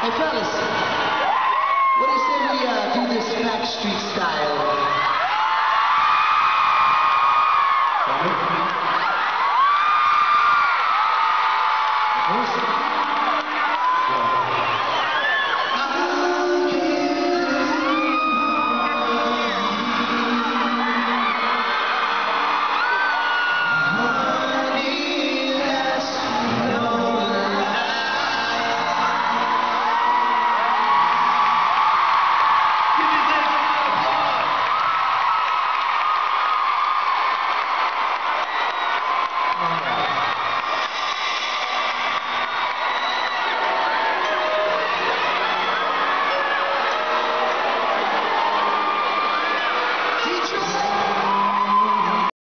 Hey fellas, what do you say we uh, do this Backstreet style? Of.